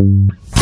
you